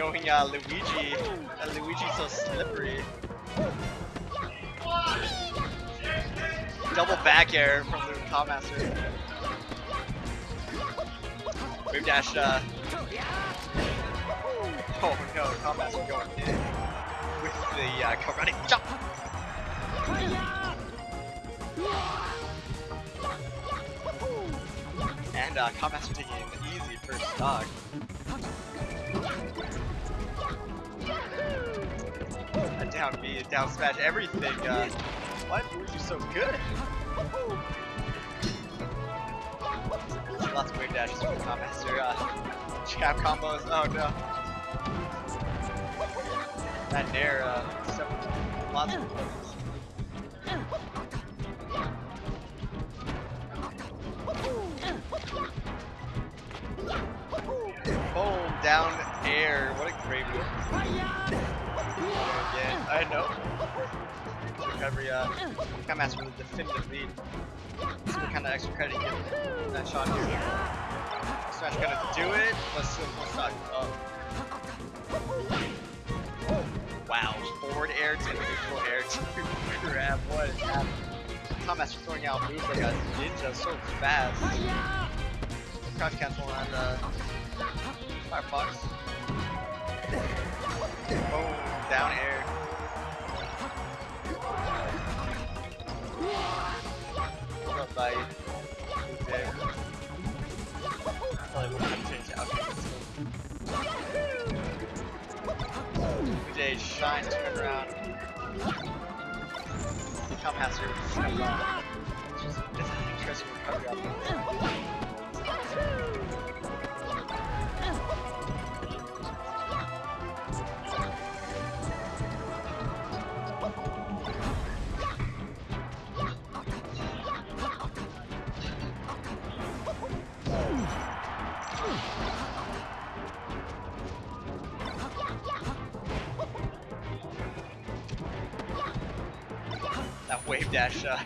going uh, Luigi. Uh, Luigi's so slippery. Double back air from the top Master. Wave dash. Uh... Oh no, Master going in with the uh, karate jump. And uh, Master taking an easy first stock. Down B, a down smash, everything. Uh, why are you so good? Lots of wave dashes from Master. Uh, jab combos. Oh no. That nair, uh, so, lots of Boom, down air. What Recovery, uh, come after the definitive lead. See what kind of extra credit you get that shot here. Smash gonna do it, but still one shot. Oh. Wow, forward air to neutral air to grab. What is happening? Thomas throwing out moves like a ninja so fast. Crouch cancel on the Firefox. Boom, down air. By there? Probably would have changed outfits. Uday shine, turn around. Become Master. Just, just interesting recovery wave dash, uh,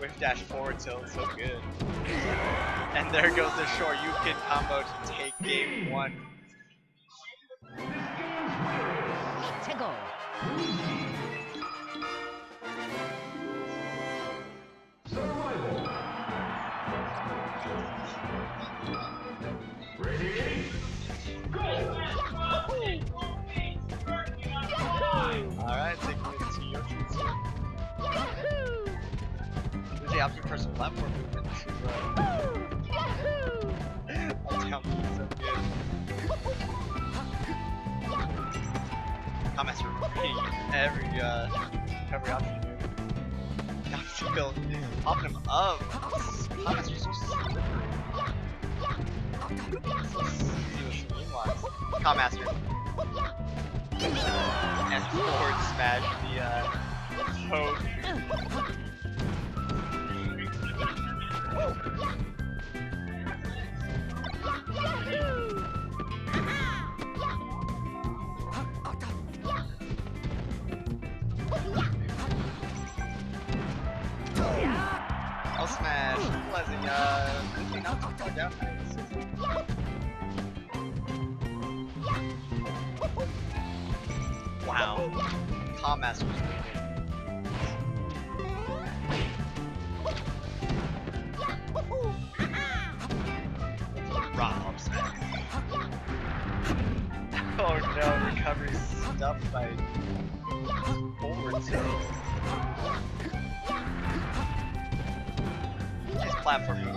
wave dash forward tilt, so good. And there goes the short can combo to take game one. Comments are repeating every uh every option here. Now Seagull popping him up. Comments are so slippery. So easy with Shimeen wise. Ka-Master. And forward smash the uh poke. Wow. Ka-Master's winning. Rock. Oh no, recovery stuffed by forward tilt. Nice platform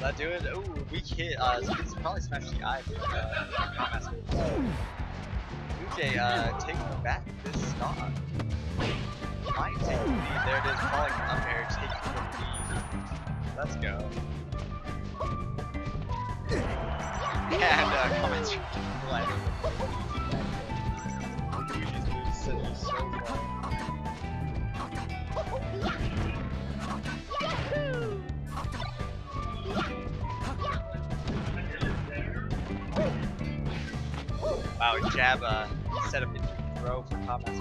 That it? Ooh, weak hit. Uh, so it's probably smashed the eye. But, uh, Jay, uh, taking back this stock. Might take the lead. There it is, falling up air, taking the lead. Let's go. And uh, comments like Luigi's move set you so well. Wow, jab set up into throw for.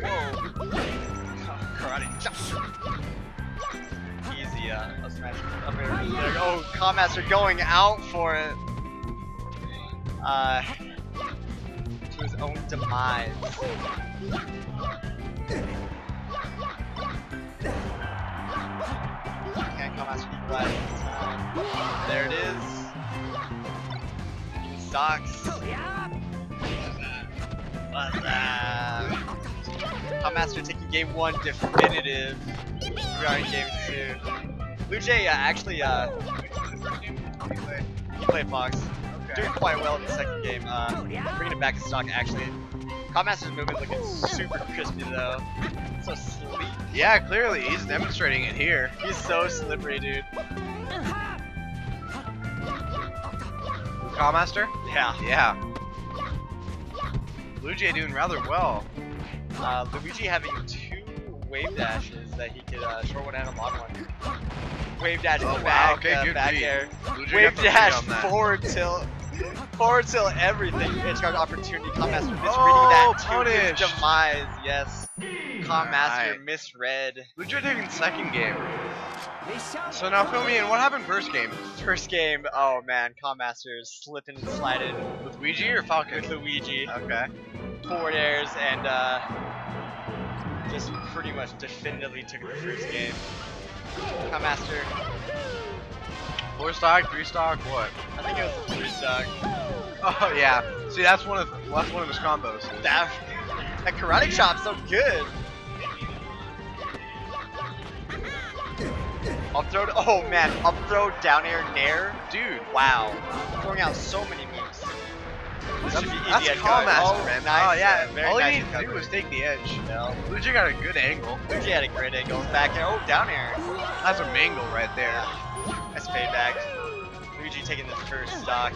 Whoa! Karate chop. Easy, uh, a smash up oh, going out for it. Uh, to his own demise. There it is. He sucks. What's that? Master taking game one definitive. We are in game two. Blue Jay uh, actually uh, he played Fox. Doing quite well in the second game. Uh, bringing it back in stock actually. Master's movement looking super crispy though. So sleek. Yeah, clearly he's demonstrating it here. He's so slippery, dude. Ka-Master? Yeah. Yeah. Blue Jay doing rather well. Uh, Luigi having two wave dashes that he could uh, short one and a long one. Wave dash Oh, wow, back, okay, uh, back beat. air. Blue Wave got the lead dash forward tilt. Forward tilt everything. Edge guard opportunity. Ka-Master misreading Oh, that to his demise. Yes. Ka-Master Alright. misread. Blue Jay taking second game. So now fill me in. What happened first game? First game, oh man, Ka-Master slipping and sliding With Luigi or Falcon? with Luigi. Okay. Forward airs and uh, just pretty much definitively took the first game. Ka-Master, Four stock, three stock, what? I think it was three stock. Oh yeah. See, that's one of that's one of his combos. That, that karate chop's so good. Up throw, oh man, up throw, down air, nair. Dude, Wow, throwing out so many moves. This that's, should be easy that's at guard. Oh, man. nice, oh yeah. uh, very All nice he needed to do is take the edge. No. Luigi got a good angle. Luigi had a great angle. Back air, oh, down air. That's a mangle right there. Yeah. Nice fade back. Luigi taking the first stock.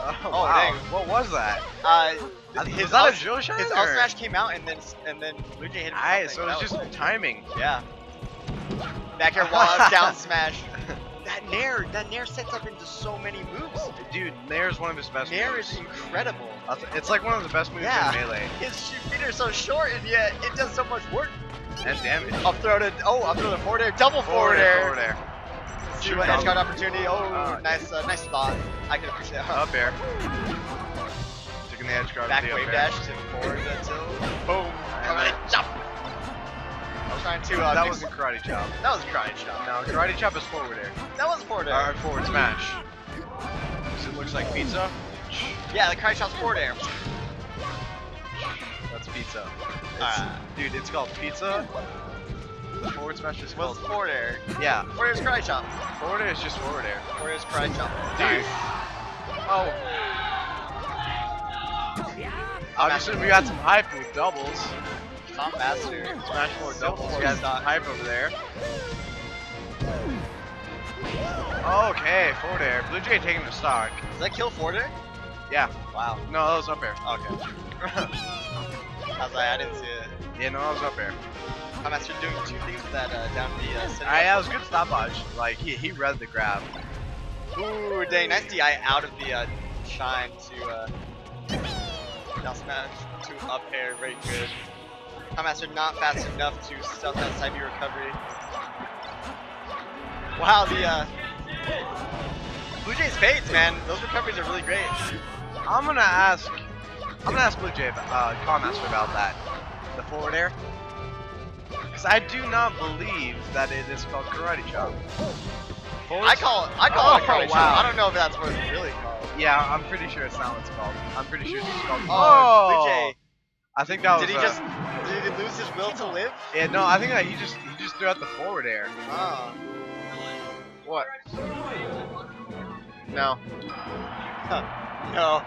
Oh, Oh, wow. dang. What was that? Uh, Was his that a drill shot? His or- up smash came out and then and then Luigi hit him. Alright, so it was, just timing. yeah. Back air wall up, down smash. That Nair, that Nair sets up into so many moves. Dude, Nair is one of his best moves. Nair moves. is incredible. That's- It's like one of the best moves Yeah. in Melee. His feet are so short and yet it does so much work. And damage. Up throw to oh up throw to forward air, double forward, air. Forward air. Shoot edge guard opportunity. Oh, Uh, nice, uh, nice thought. I can appreciate that. Up air. Taking the edge guard. Back wave dash to forward until boom. Then- jump. I was trying to. Uh, that was a karate chop. that was a karate chop. No, karate chop is forward air. That was forward air. Or forward smash. So it looks like pizza. Yeah, the karate chop's forward air. That's pizza. It's, Alright. Dude, it's called pizza. The forward smash is What's called. forward air? Yeah, Forward air's karate chop. forward air is just forward air. Forward air's karate chop. Dude. Oh, Obviously, we got some hype with doubles. Ka-Master. Smash forward Still doubles. We got some hype over there. Okay, forward air. Blue Jay taking the stock. Does that kill forward air? Yeah. Wow. No, that was up air. Okay. I was like, I didn't see it. Yeah, no, that was up air. Ka-Master doing two things with that uh, down the uh, center. Alright, that was good stop dodge. Like, he, he read the grab. Ooh, dang, nice DI out of the uh, shine to uh, down smash to up air, very good. Time Master not fast enough to stealth that side B recovery. Wow, the uh, Blue Jays fades, man. Those recoveries are really great. I'm gonna ask. I'm gonna ask Blue Jay, about- uh, Ka-Master about that. The forward air. Because I do not believe that it is called karate chop. I call it, I call it a Oh, karate chop. I don't know if that's what it's really called. Yeah, I'm pretty sure it's not what it's called. I'm pretty sure it's just called. Oh, Blue I think that was. did he uh, just did he lose his will to live? Yeah, no, I think that he just he just threw out the forward air. Oh. What? No, No.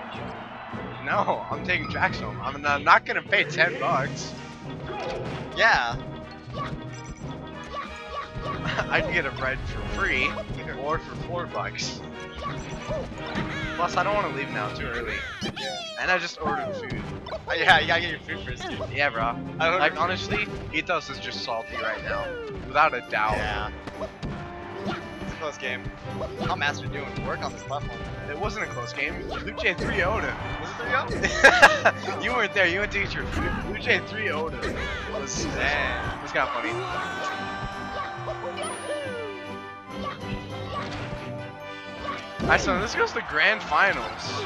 no, I'm taking Jackson. I'm not, not gonna pay ten bucks. Yeah. I can get a bread for free or for four bucks. Plus, I don't want to leave now too early. And I just ordered food. Oh, yeah, you gotta get your food first, dude. Yeah, bro. Like honestly, Ethos is just salty right now, without a doubt. Yeah. It's a close game. How Master doing work on this platform? It wasn't a close game. Blue Jay 3 0'd him. Was it 3 you weren't there. You went to get your food. Blue Jay 3 0'd him. It was, it was kind of funny. Alright, so this goes to grand finals.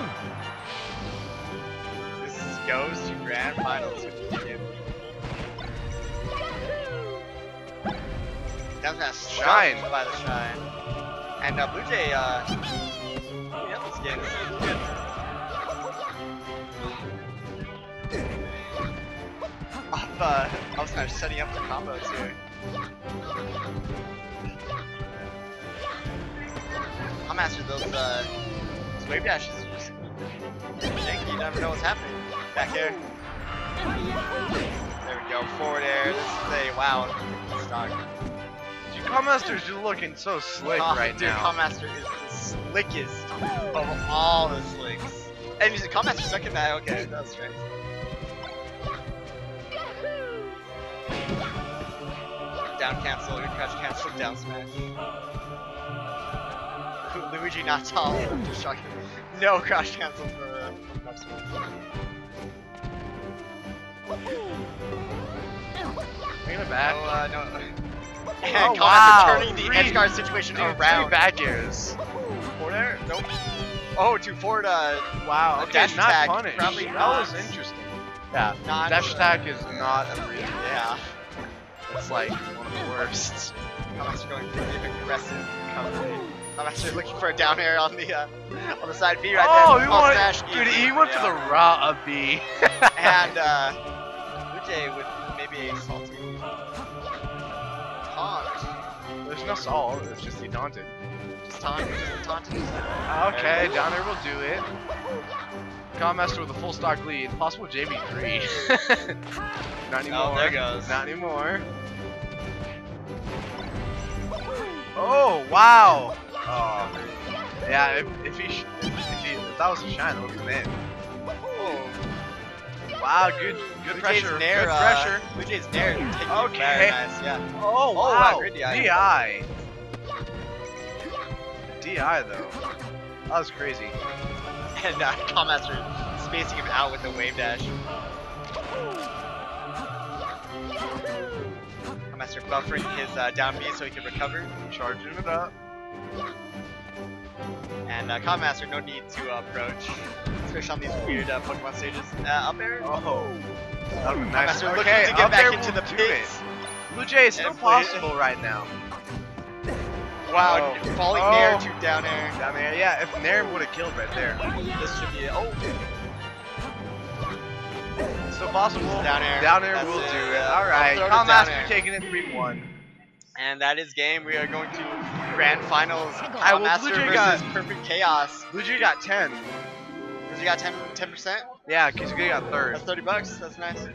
This goes to grand finals with the game. Down pass Shine. by the shine. And uh, Blue Jay, uh, yeah, this game is good. Off, uh, I was kind of setting up the combos here. I'm after those, uh, those wave dashes are just janky, you never know what's happening. Back here. There we go, forward air, this is a, wow, stock. Dude, Ka-Master's just looking so slick Oh, right dude, now. Ka-Master is the slickest of all the slicks. And you said Ka-Master second that, okay, that's strange. Down cancel, your crouch cancel, down smash. Luigi not tall, just shocking. No crash cancel for uh, up smash. Bring it back. No, uh, no. And Oh, Ka-Master wow, turning the three- edge guard situation Dude, around. three back airs. Forward air? Nope. Oh, to forward, uh, Wow. A Okay, dash not attack, punish. probably that not. was interesting. Yeah. not. Dash uh, attack is not a real. Yeah. It's like one of the worst. I'm actually going for the aggressive cover. I'm actually looking for a down air on the uh, on the side B right oh, there. he went, smash, dude, he went for the raw B. and uh, Jay with maybe a salty taunt. There's no salt. It's just he taunted. Just taunt, just taunt. Okay, down there will do it. Master with a full stock lead. Possible JV3. Not anymore. Oh, there goes. Not anymore. Oh, wow. Oh. Yeah, if, if he, sh- if, he, if that was a shine, it would have been in. Oh, Wow, good, good pressure. Nair, good uh, pressure. Blue Jay's Nair taking Okay. nice, yeah. Oh, wow, wow. DI. DI. DI, though. That was crazy. And uh, Ka-Master spacing him out with the wave dash. Ka-Master buffering his uh, down B so he can recover. Charging it up. And uh, Ka-Master, no need to uh, approach, especially on these weird uh, Pokemon stages. Uh, up air. Oh. Be nice. Looking Okay, to get back into the do pit. Blue Jay is still it. possible right now. Wow, Oh. falling Oh. Nair to down air. Down there, yeah. If Nair would have killed right there, This should be oh still possible. Down air. Down air That's will it, do it. All right. It Ka-Master taking it three-one. and that is game. We are going to grand finals. I will Master Blue Jay versus got- Perfect Chaos. Blue Jay got ten. Because you got 10 percent. Yeah, because he got third. That's 30 bucks. That's nice.